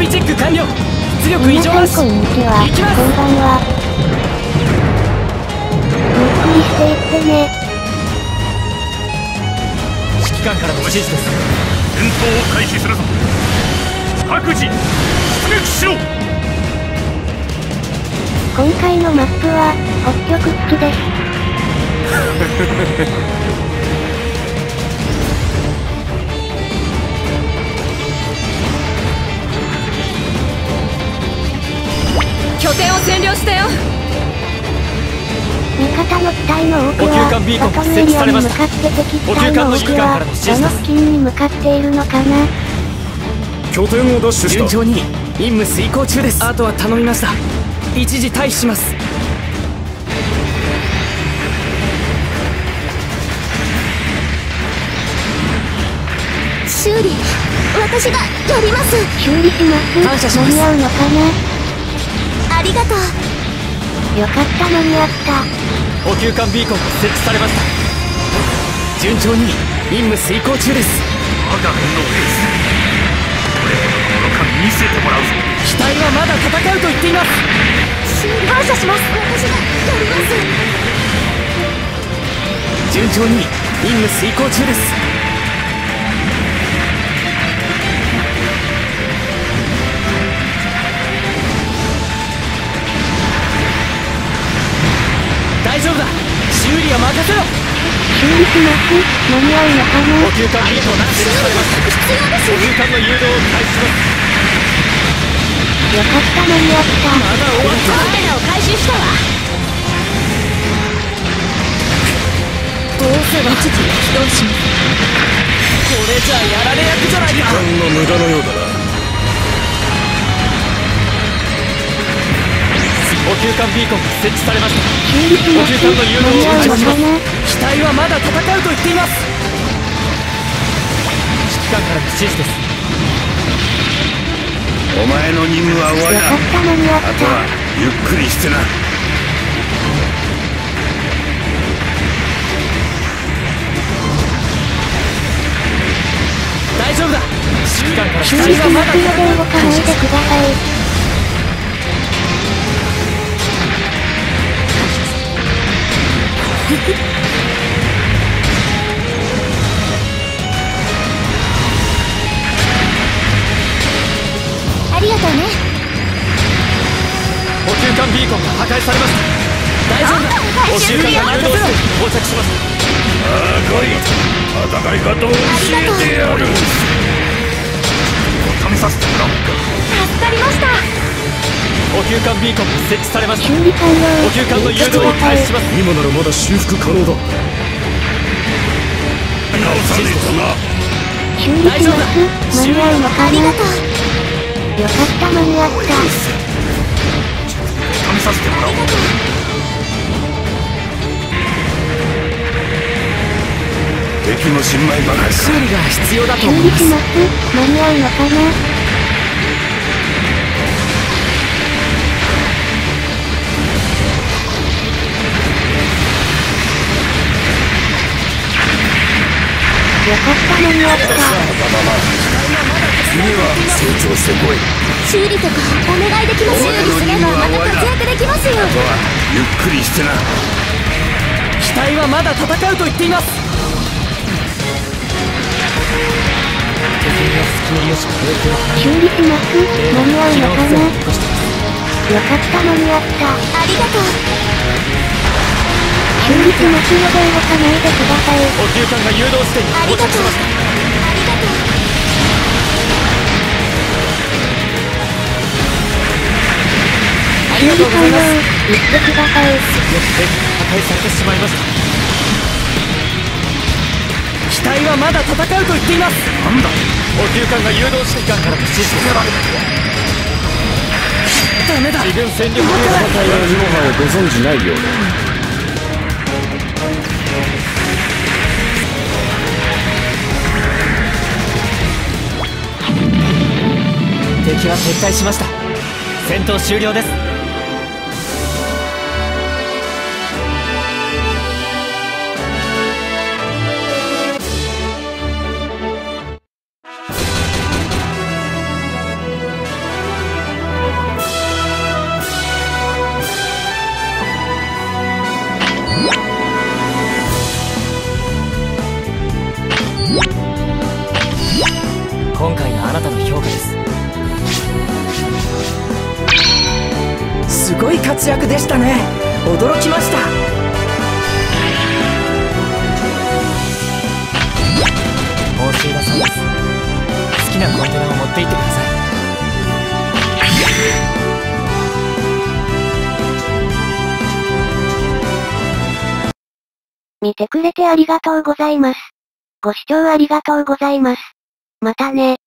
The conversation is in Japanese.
備チェック完了出力異皆常なしさんこんにちは。行きますこんばんは。ゆっくりしていってね。指揮官からの指示です戦闘を開始するぞ各自出撃しろ今回のマップは、北極付きです。の機体の多くは、バトルエリアに向かって敵機体の多くは、どの付近に向かっているのかな拠点を奪取順調に任務遂行中です。あとは頼みました。一時退避します。修理私がやります。修理します。感謝します。間に合うのかありがとう。なよかった間に合った。補給艦ビーコンが設置されました。順調に任務遂行中です。我が軍のエース俺この間見せてもらうぞ。機体はまだ戦うと言っています。感謝します。私がやります。順調に任務遂行中です修理は任せろ修理します。間に合うのかな補給艦ビーコンが設置されました必要です補給艦の誘導を開始しますよかった間に合った。まだ終わってカメラを回収したわどうせは父が起動しますこれじゃやられ役じゃない。か時間の無駄のようだな補給艦ビーコンが設置されました。補給艦の誘導を開始します機体はまだ戦うと言っています。指揮官からの指示です。お前の任務は終わりよかった間に合っあとはた。ゆっくりしてな。大丈夫だ。指揮官から機体はまだ。ますので動かないでくビーコンが破壊されました。大丈夫だ。補給艦が誘導して到着しましたああ来い戦い方を教えてやる。試させてもらおうか。助かりました。補給艦ビーコンが設置されました。補給艦の誘導を開始します。今ならまだ修復可能だ。直さねえとな修理します。間に合うありがとうかった間に合った。試させてもらおう敵の新米ばかり修理が必要だと思います理します。間に合うのかなよかった間に合った。君は成長してこい修理とかお願いできます修理すればっくりしてな機体はまだ戦うと言っています敵には隙のよし平行修理します。間に合うのかなよかった間に合った。ありがとう修理しますので動かないでください。補給艦が誘導地点にありがとうありがとうりがとうございます言ってください。よって破壊されてしまいました機体はまだ戦うと言っていますなんだ補給艦が誘導指揮官からの指示ですダメだ自軍戦力部隊はモハをご存じないようだ敵は撤退しました戦闘終了です活躍でしたね驚きました報酬だそうです好きなコンテナを持って行ってください見てくれてありがとうございます。ご視聴ありがとうございます。またね。